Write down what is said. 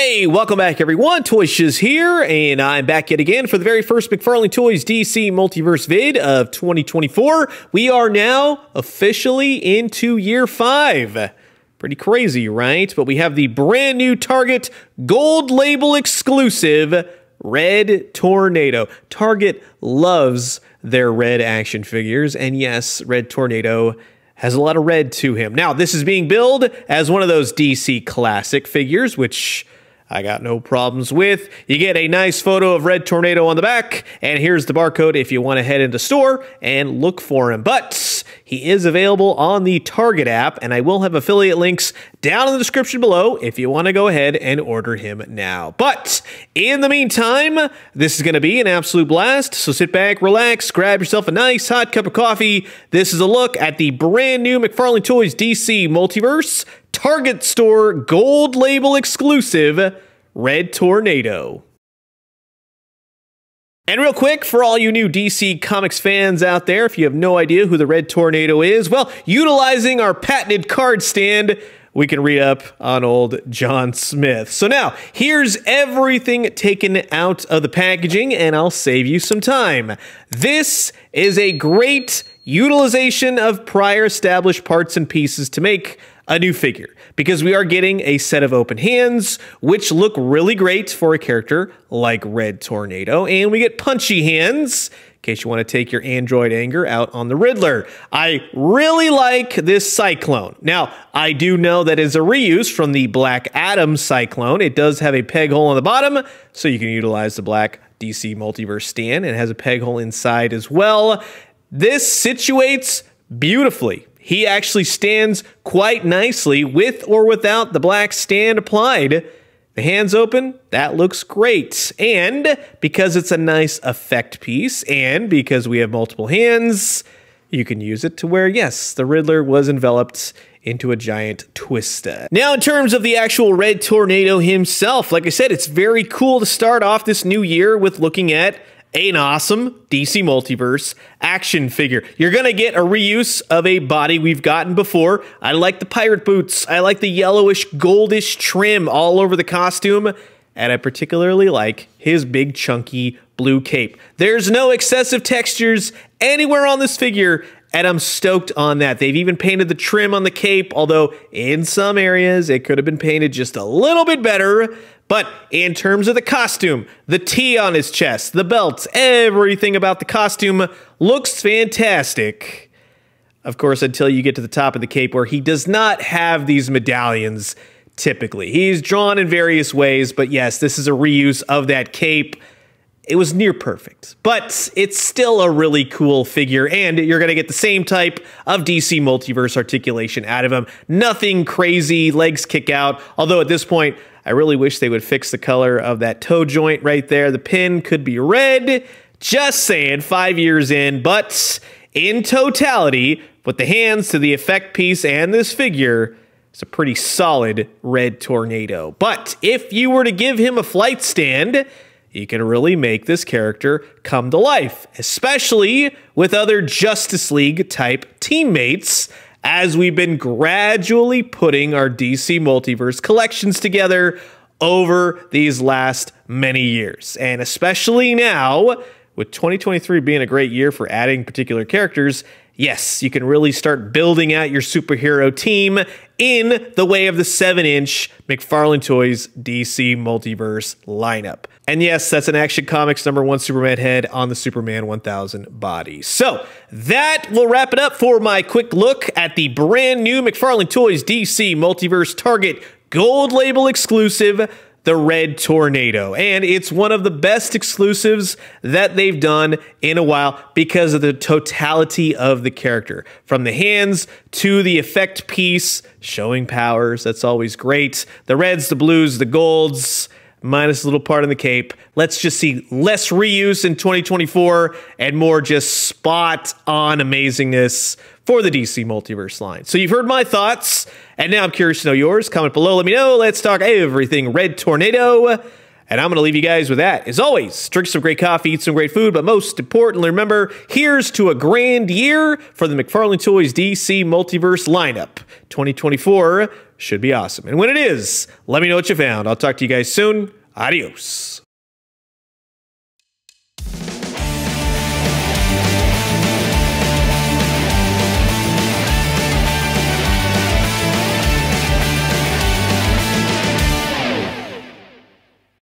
Hey, welcome back everyone. Toy Shiz here, and I'm back yet again for the very first McFarlane Toys DC Multiverse vid of 2024. We are now officially into year five. Pretty crazy, right? But we have the brand new Target Gold Label exclusive Red Tornado. Target loves their red action figures, and yes, Red Tornado has a lot of red to him. Now, this is being billed as one of those DC classic figures, which I got no problems with. You get a nice photo of Red Tornado on the back, and here's the barcode if you want to head into store and look for him. But he is available on the Target app, and I will have affiliate links down in the description below if you want to go ahead and order him now. But in the meantime, this is going to be an absolute blast, so sit back, relax, grab yourself a nice hot cup of coffee. This is a look at the brand new McFarlane Toys DC Multiverse Target Store Gold Label exclusive Red Tornado. And real quick, for all you new DC Comics fans out there, if you have no idea who the Red Tornado is, well, utilizing our patented card stand, we can read up on old John Smith. So now, here's everything taken out of the packaging, and I'll save you some time. This is a great utilization of prior established parts and pieces to make a new figure because we are getting a set of open hands, which look really great for a character like Red Tornado, and we get punchy hands. In case you want to take your android anger out on the Riddler. I really like this Cyclone. Now, I do know that is a reuse from the Black Adam Cyclone. It does have a peg hole on the bottom, so you can utilize the Black DC Multiverse stand and has a peg hole inside as well. This situates beautifully he actually stands quite nicely with or without the black stand applied. The hands open, that looks great. And because it's a nice effect piece, and because we have multiple hands, you can use it to where, yes, the Riddler was enveloped into a giant twista. Now, in terms of the actual Red Tornado himself, like I said, it's very cool to start off this new year with looking at an awesome DC Multiverse action figure. You're going to get a reuse of a body we've gotten before. I like the pirate boots. I like the yellowish, goldish trim all over the costume. And I particularly like his big, chunky blue cape. There's no excessive textures anywhere on this figure, and I'm stoked on that. They've even painted the trim on the cape, although in some areas it could have been painted just a little bit better. But in terms of the costume, the T on his chest, the belts, everything about the costume looks fantastic. Of course, until you get to the top of the cape where he does not have these medallions typically. He's drawn in various ways, but yes, this is a reuse of that cape. It was near perfect, but it's still a really cool figure, and you're going to get the same type of DC multiverse articulation out of him. Nothing crazy, legs kick out, although at this point, I really wish they would fix the color of that toe joint right there. The pin could be red. Just saying, five years in, but in totality, with the hands to the effect piece and this figure, it's a pretty solid red tornado. But if you were to give him a flight stand, you can really make this character come to life, especially with other Justice League type teammates as we've been gradually putting our DC Multiverse collections together over these last many years. And especially now, with 2023 being a great year for adding particular characters, yes, you can really start building out your superhero team in the way of the 7 inch McFarlane Toys DC Multiverse lineup. And yes, that's an Action Comics number one Superman head on the Superman 1000 body. So that will wrap it up for my quick look at the brand new McFarlane Toys DC Multiverse Target Gold Label exclusive the Red Tornado. And it's one of the best exclusives that they've done in a while because of the totality of the character. From the hands to the effect piece, showing powers, that's always great. The reds, the blues, the golds, minus a little part in the cape. Let's just see less reuse in 2024 and more just spot on amazingness for the DC Multiverse line. So you've heard my thoughts, and now I'm curious to know yours. Comment below, let me know. Let's talk everything Red Tornado. And I'm going to leave you guys with that. As always, drink some great coffee, eat some great food, but most importantly, remember, here's to a grand year for the McFarlane Toys DC Multiverse lineup. 2024 should be awesome. And when it is, let me know what you found. I'll talk to you guys soon. Adios.